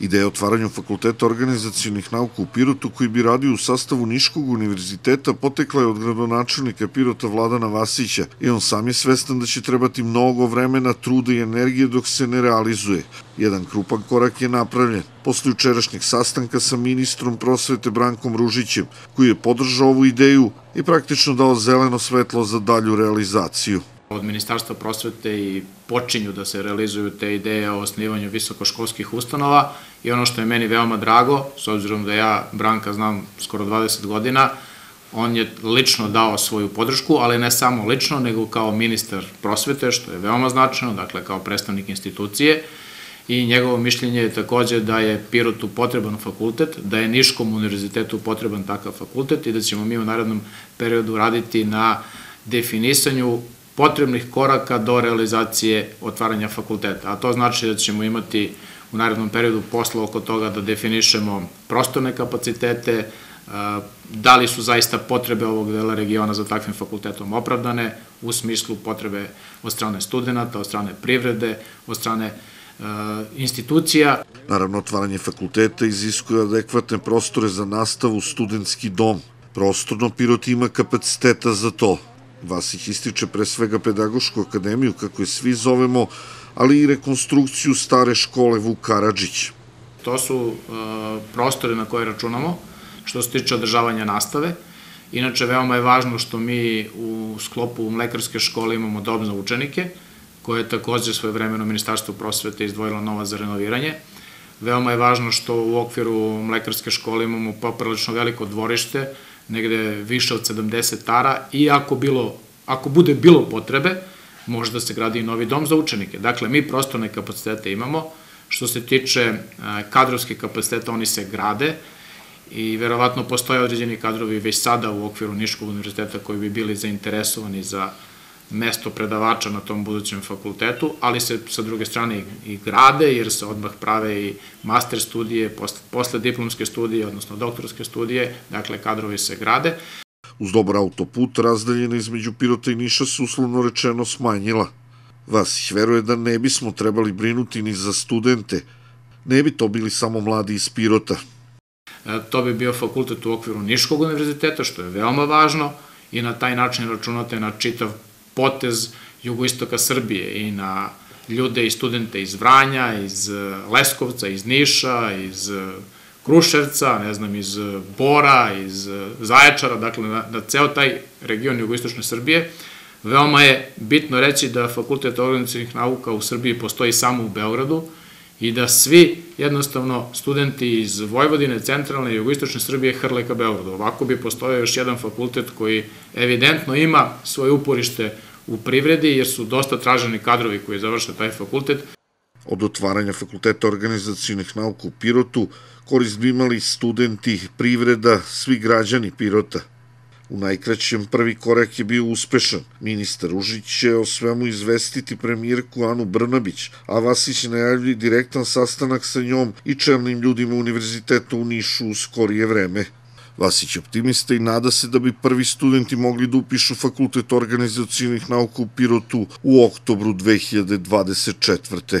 Ideja o otvaranju fakulteta organizacijonih nauka u Pirotu koji bi radio u sastavu Niškog univerziteta potekla je od gradonačelnika Pirota Vladana Vasića i on sam je svestan da će trebati mnogo vremena, truda i energije dok se ne realizuje. Jedan krupan korak je napravljen posle jučerašnjeg sastanka sa ministrom prosvete Brankom Ružićem, koji je podržao ovu ideju i praktično dao zeleno svetlo za dalju realizaciju od Ministarstva prosvete i počinju da se realizuju te ideje o osnivanju visokoškolskih ustanova. I ono što je meni veoma drago, s obzirom da ja Branka znam skoro 20 godina, on je lično dao svoju podršku, ali ne samo lično, nego kao ministar prosvete, što je veoma značajno, dakle kao predstavnik institucije, i njegovo mišljenje je takođe da je Pirotu potreban fakultet, da je Niškom univerzitetu potreban takav fakultet i da ćemo mi u narednom periodu raditi na definisanju potrebnih koraka do realizacije otvaranja fakulteta. A to znači da ćemo imati u narednom periodu posla oko toga da definišemo prostorne kapacitete, da li su zaista potrebe ovog dela regiona za takvim fakultetom opravdane u smislu potrebe od strane studenta, od strane privrede, od strane institucija. Naravno, otvaranje fakulteta iziskuje adekvatne prostore za nastavu studentski dom. Prostorno Pirot ima kapaciteta za to. Vasić ističe pre svega pedagošku akademiju, kako je svi zovemo, ali i rekonstrukciju stare škole Vuk Karadžić. To su uh, prostore na koje računamo, što se tiče održavanja nastave. Inače, veoma je važno što mi u sklopu mlekarske škole imamo dom za učenike, koje je takođe svoje vremeno Ministarstvo prosvete izdvojilo nova za renoviranje. Veoma je važno što u okviru mlekarske škole imamo poprilično veliko dvorište, negde više od 70 tara i ako, bilo, ako bude bilo potrebe, može da se gradi i novi dom za učenike. Dakle, mi prostorne kapacitete imamo, što se tiče e, kadrovske kapaciteta, oni se grade i verovatno postoje određeni kadrovi već sada u okviru Niškog univerziteta koji bi bili zainteresovani za mesto predavača na tom budućem fakultetu, ali se sa druge strane i grade, jer se odmah prave i master studije, posle, posle diplomske studije, odnosno doktorske studije, dakle kadrovi se grade. Uz dobar autoput razdaljena između Pirota i Niša se uslovno rečeno smanjila. Vasić veruje da ne bismo trebali brinuti ni za studente, ne bi to bili samo mladi iz Pirota. E, to bi bio fakultet u okviru Niškog univerziteta, što je veoma važno, i na taj način računate na čitav potez jugoistoka Srbije i na ljude i studente iz Vranja, iz e, Leskovca, iz Niša, iz e, Kruševca, ne znam, iz Bora, iz e, Zaječara, dakle na, na ceo taj region jugoistočne Srbije. Veoma je bitno reći da Fakultet organizacijnih nauka u Srbiji postoji samo u Beogradu i da svi jednostavno studenti iz Vojvodine, centralne i jugoistočne Srbije hrle ka Beogradu. Ovako bi postojao još jedan fakultet koji evidentno ima svoje uporište u privredi, jer su dosta traženi kadrovi koji završe taj fakultet. Od otvaranja Fakulteta organizacijonih nauka u Pirotu korist bi imali studenti, privreda, svi građani Pirota – U najkraćem prvi korak je bio uspešan. Ministar Užić će o svemu izvestiti premijerku Anu Brnabić, a Vasić najavlji direktan sastanak sa njom i čelnim ljudima univerziteta u Nišu u skorije vreme. Vasić je optimista i nada se da bi prvi studenti mogli da upišu Fakultet organizacijonih nauka u Pirotu u oktobru 2024.